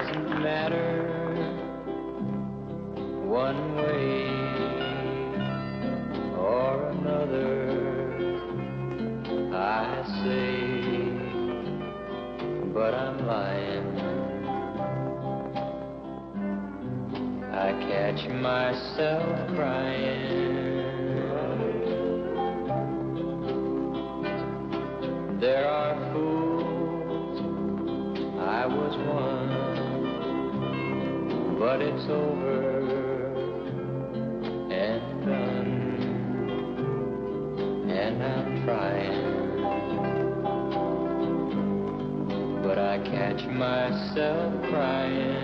doesn't matter one way or another. I say, but I'm lying. I catch myself crying. There are but it's over and done, and I'm trying. But I catch myself crying.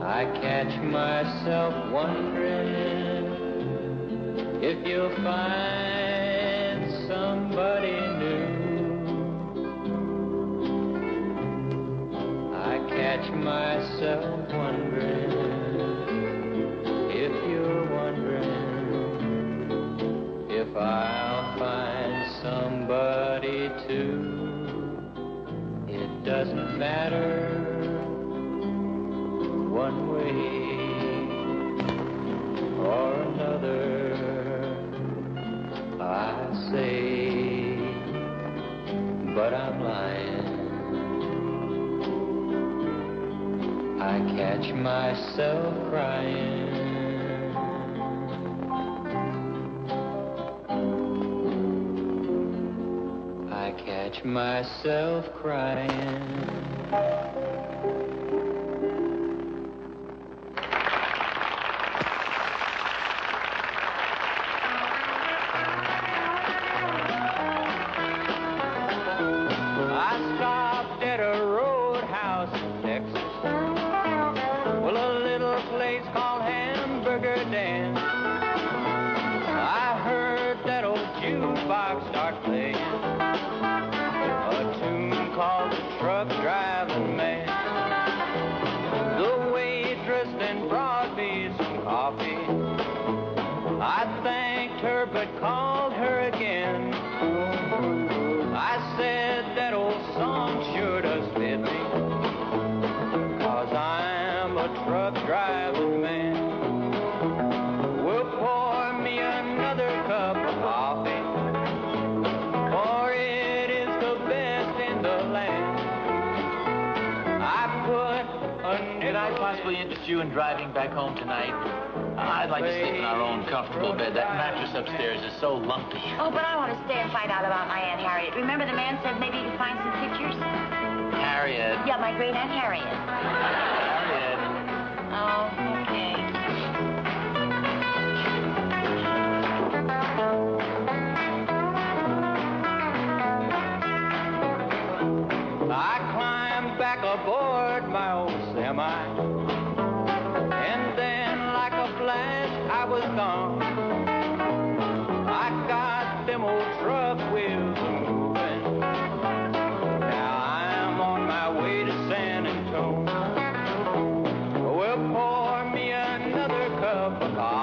I catch myself wondering if you'll find somebody catch myself wondering if you're wondering if I'll find somebody too. It doesn't matter one way catch myself crying. I catch myself crying. But called her again. I said that old song sure does fit me. Cause I'm a truck driving I possibly interest you in driving back home tonight? I'd like to sleep in our own comfortable bed. That mattress upstairs is so lumpy. Oh, but I want to stay and find out about my Aunt Harriet. Remember the man said maybe you could find some pictures? Harriet. Yeah, my great Aunt Harriet. Harriet. Oh, okay. I climbed back aboard my old semi. And then, like a flash, I was gone. I got them old truck wheels moving. Now I'm on my way to San Antonio. Well, pour me another cup of coffee.